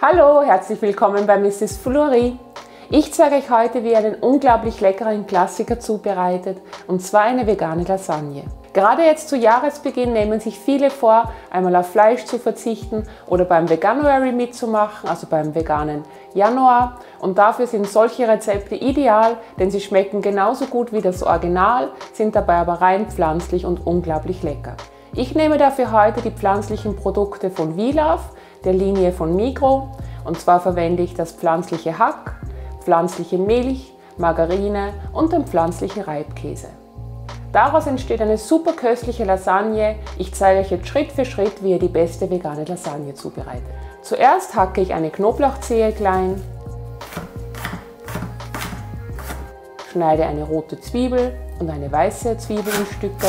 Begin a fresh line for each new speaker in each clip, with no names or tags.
Hallo, herzlich willkommen bei Mrs. Fleury. Ich zeige euch heute, wie ihr einen unglaublich leckeren Klassiker zubereitet, und zwar eine vegane Lasagne. Gerade jetzt zu Jahresbeginn nehmen sich viele vor, einmal auf Fleisch zu verzichten oder beim Veganuary mitzumachen, also beim veganen Januar. Und dafür sind solche Rezepte ideal, denn sie schmecken genauso gut wie das Original, sind dabei aber rein pflanzlich und unglaublich lecker. Ich nehme dafür heute die pflanzlichen Produkte von Vilaf, der Linie von Migro. Und zwar verwende ich das pflanzliche Hack, pflanzliche Milch, Margarine und den pflanzlichen Reibkäse. Daraus entsteht eine super köstliche Lasagne. Ich zeige euch jetzt Schritt für Schritt, wie ihr die beste vegane Lasagne zubereitet. Zuerst hacke ich eine Knoblauchzehe klein, schneide eine rote Zwiebel und eine weiße Zwiebel in Stücke.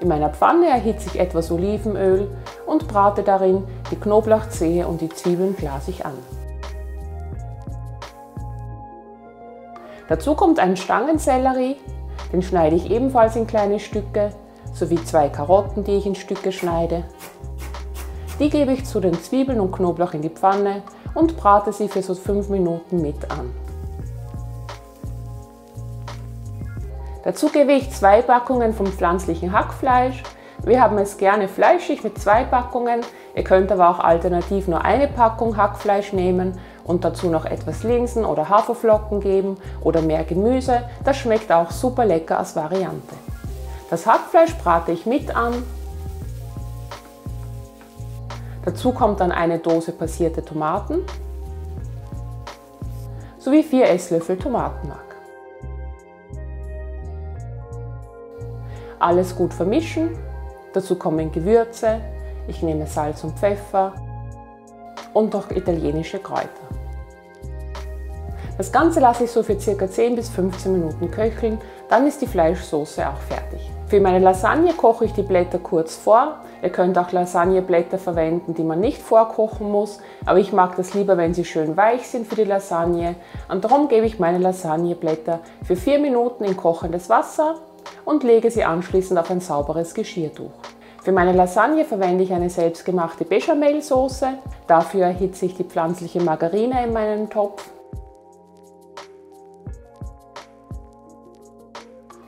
In meiner Pfanne erhitze ich etwas Olivenöl und brate darin die Knoblauchzehe und die Zwiebeln glasig an. Dazu kommt ein Stangensellerie, den schneide ich ebenfalls in kleine Stücke, sowie zwei Karotten, die ich in Stücke schneide. Die gebe ich zu den Zwiebeln und Knoblauch in die Pfanne und brate sie für so 5 Minuten mit an. Dazu gebe ich zwei Packungen vom pflanzlichen Hackfleisch, wir haben es gerne fleischig mit zwei Packungen. Ihr könnt aber auch alternativ nur eine Packung Hackfleisch nehmen und dazu noch etwas Linsen oder Haferflocken geben oder mehr Gemüse. Das schmeckt auch super lecker als Variante. Das Hackfleisch brate ich mit an. Dazu kommt dann eine Dose passierte Tomaten sowie 4 Esslöffel Tomatenmark. Alles gut vermischen Dazu kommen Gewürze, ich nehme Salz und Pfeffer und noch italienische Kräuter. Das Ganze lasse ich so für ca. 10 bis 15 Minuten köcheln, dann ist die Fleischsoße auch fertig. Für meine Lasagne koche ich die Blätter kurz vor. Ihr könnt auch Lasagneblätter verwenden, die man nicht vorkochen muss, aber ich mag das lieber, wenn sie schön weich sind für die Lasagne. Und darum gebe ich meine Lasagneblätter für 4 Minuten in kochendes Wasser und lege sie anschließend auf ein sauberes Geschirrtuch. Für meine Lasagne verwende ich eine selbstgemachte Bechamelsoße. Dafür erhitze ich die pflanzliche Margarine in meinen Topf.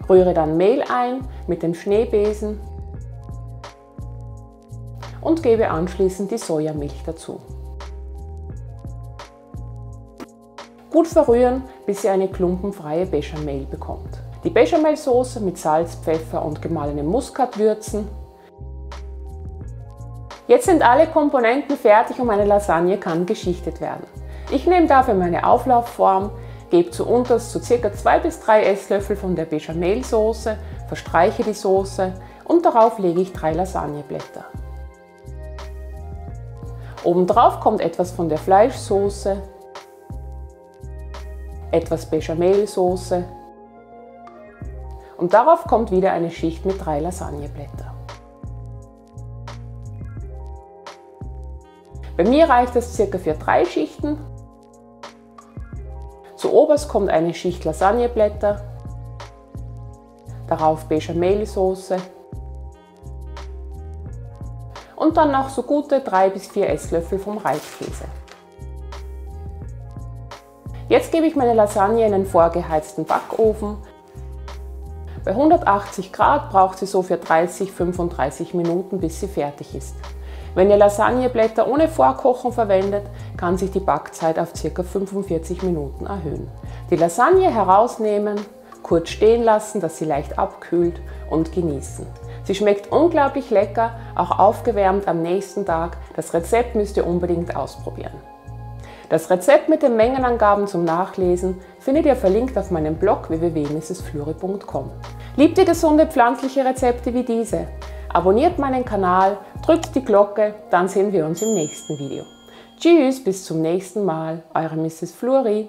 Rühre dann Mehl ein mit dem Schneebesen und gebe anschließend die Sojamilch dazu. Gut verrühren, bis ihr eine klumpenfreie Bechamel bekommt. Die Bechamelsoße mit Salz, Pfeffer und gemahlenem Muskat würzen. Jetzt sind alle Komponenten fertig und meine Lasagne kann geschichtet werden. Ich nehme dafür meine Auflaufform, gebe zu unterst zu ca. 2 bis 3 Esslöffel von der Bechamelsoße, verstreiche die Soße und darauf lege ich drei Lasagneblätter. Obendrauf kommt etwas von der Fleischsoße, etwas Bechamelsoße und darauf kommt wieder eine Schicht mit drei Lasagneblätter. Bei mir reicht das circa für drei Schichten. Zu oberst kommt eine Schicht Lasagneblätter, darauf Bechamelsoße und dann noch so gute 3 bis 4 Esslöffel vom Reibkäse. Jetzt gebe ich meine Lasagne in den vorgeheizten Backofen bei 180 Grad braucht sie so für 30-35 Minuten, bis sie fertig ist. Wenn ihr Lasagneblätter ohne Vorkochen verwendet, kann sich die Backzeit auf ca. 45 Minuten erhöhen. Die Lasagne herausnehmen, kurz stehen lassen, dass sie leicht abkühlt und genießen. Sie schmeckt unglaublich lecker, auch aufgewärmt am nächsten Tag. Das Rezept müsst ihr unbedingt ausprobieren. Das Rezept mit den Mengenangaben zum Nachlesen findet ihr verlinkt auf meinem Blog www.mrsfluri.com. Liebt ihr gesunde pflanzliche Rezepte wie diese? Abonniert meinen Kanal, drückt die Glocke, dann sehen wir uns im nächsten Video. Tschüss, bis zum nächsten Mal, eure Mrs. Fluri.